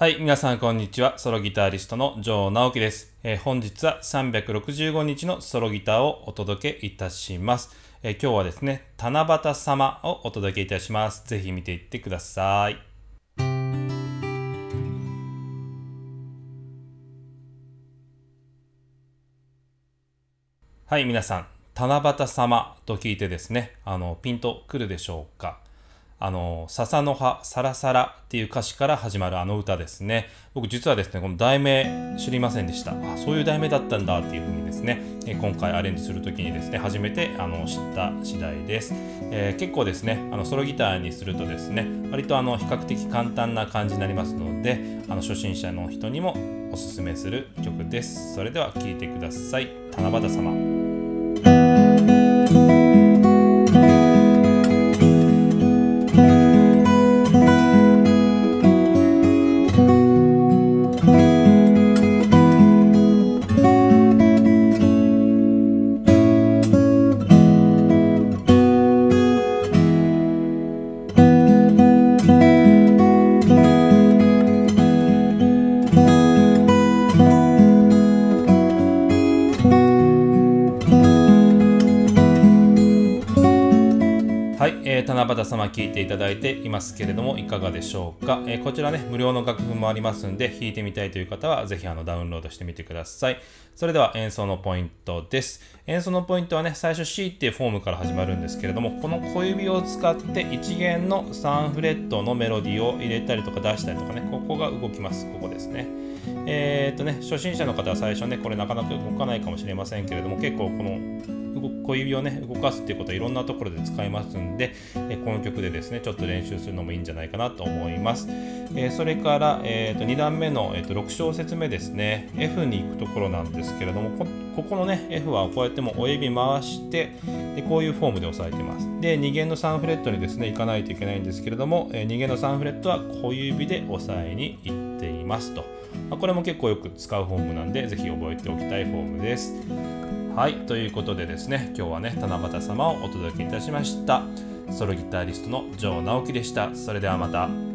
はい、皆さんこんにちは。ソロギタリストのジョー直樹です、えー本日は365日のソロギターをお届けいたします。えー今日はですね、七夕様をお届けいたします。ぜひ見ていってください。はい、皆さん、七夕様と聞いてですね、あの、ピンとくるでしょうか？あの、笹の葉サラサラっていう歌詞から始まるあの歌ですね。僕実はですね、この題名知りませんでした。あ、そういう題名だったんだっていうふうにですね、え今回アレンジするときにですね、初めてあの知った次第です。えー結構ですね、あのソロギターにするとですね、割とあの比較的簡単な感じになりますので、あの初心者の人にもおすすめする曲です。それでは聴いてください。七夕様。えー、七夕様聞いていただいていますけれどもいかがでしょうか、えーこちらね無料の楽譜もありますんで弾いてみたいという方はぜひあのダウンロードしてみてください。それでは演奏のポイントです。演奏のポイントはね最初 C っていうフォームから始まるんですけれどもこの小指を使って1弦の3フレットのメロディーを入れたりとか出したりとかねここが動きます。ここですね。えーっとね初心者の方は最初ねこれなかなか動かないかもしれませんけれども結構この動小指をね動かすっていうことはいろんなところで使いますんで、えーこの曲でですねちょっと練習するのもいいんじゃないかなと思います、えーそれから、えー、と2段目の、えー、と6小節目ですね。F に行くところなんですですけれどもこここのね F はこうやっても親指回してでこういうフォームで押さえてますで2弦の3フレットにですね行かないといけないんですけれども、え2弦の3フレットは小指で押さえに行っていますと、まこれも結構よく使うフォームなんでぜひ覚えておきたいフォームですはい、ということでですね、今日はね、七夕様をお届けいたしました。ソロギタリストのジョー直樹でした。それではまた。